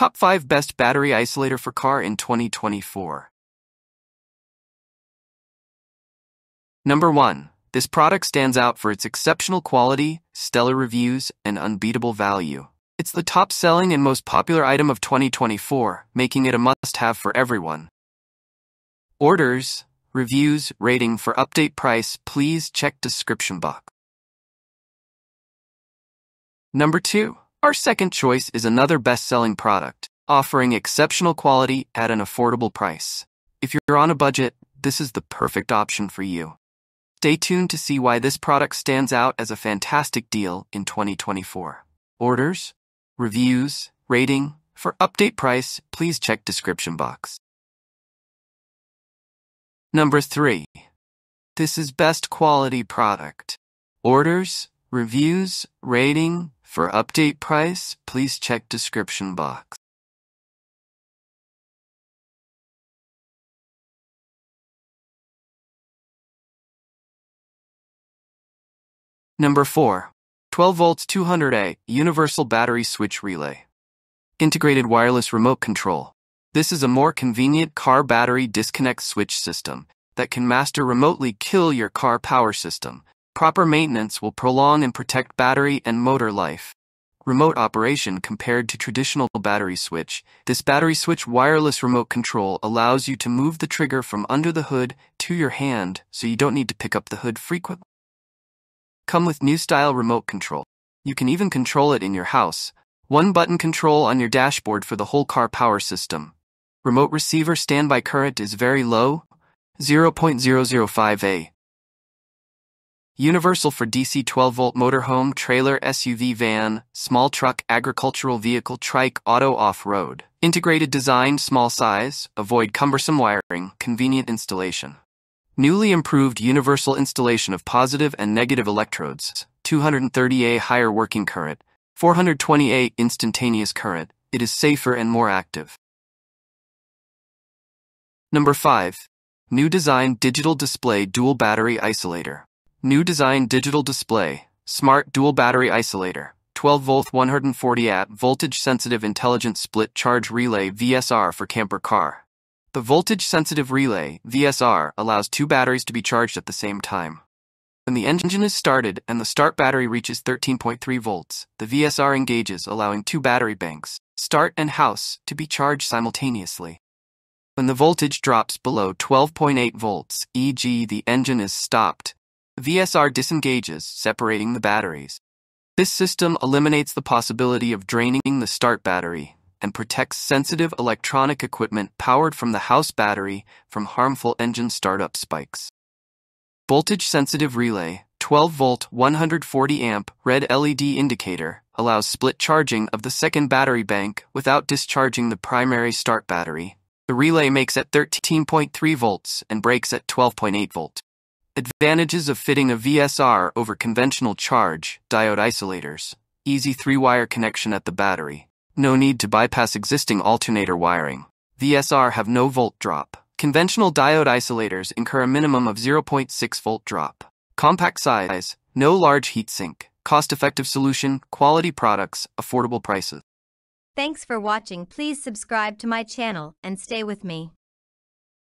Top 5 Best Battery Isolator for Car in 2024. Number 1. This product stands out for its exceptional quality, stellar reviews, and unbeatable value. It's the top selling and most popular item of 2024, making it a must have for everyone. Orders, reviews, rating for update price, please check description box. Number 2. Our second choice is another best selling product, offering exceptional quality at an affordable price. If you're on a budget, this is the perfect option for you. Stay tuned to see why this product stands out as a fantastic deal in 2024. Orders, reviews, rating, for update price, please check description box. Number 3. This is best quality product. Orders, reviews, rating, for update price, please check description box. Number 4. 12 volts 200A Universal Battery Switch Relay. Integrated wireless remote control. This is a more convenient car battery disconnect switch system that can master remotely kill your car power system Proper maintenance will prolong and protect battery and motor life. Remote operation compared to traditional battery switch. This battery switch wireless remote control allows you to move the trigger from under the hood to your hand so you don't need to pick up the hood frequently. Come with new style remote control. You can even control it in your house. One button control on your dashboard for the whole car power system. Remote receiver standby current is very low, 0.005A. Universal for DC 12 volt motorhome, trailer, SUV van, small truck, agricultural vehicle, trike, auto off road. Integrated design, small size, avoid cumbersome wiring, convenient installation. Newly improved universal installation of positive and negative electrodes, 230A higher working current, 420A instantaneous current. It is safer and more active. Number 5. New design digital display dual battery isolator. New design digital display, smart dual battery isolator, 12 volt 140 amp voltage sensitive intelligent split charge relay VSR for camper car. The voltage sensitive relay VSR allows two batteries to be charged at the same time. When the engine is started and the start battery reaches 13.3 volts, the VSR engages allowing two battery banks, start and house, to be charged simultaneously. When the voltage drops below 12.8 volts, e.g. the engine is stopped, VSR disengages, separating the batteries. This system eliminates the possibility of draining the start battery and protects sensitive electronic equipment powered from the house battery from harmful engine startup spikes. Voltage sensitive relay, 12 volt 140 amp red LED indicator allows split charging of the second battery bank without discharging the primary start battery. The relay makes at 13.3 volts and breaks at 12.8 volt. Advantages of fitting a VSR over conventional charge diode isolators. Easy three-wire connection at the battery. No need to bypass existing alternator wiring. VSR have no volt drop. Conventional diode isolators incur a minimum of 0.6 volt drop. Compact size, no large heatsink. Cost-effective solution, quality products, affordable prices. Thanks for watching. Please subscribe to my channel and stay with me.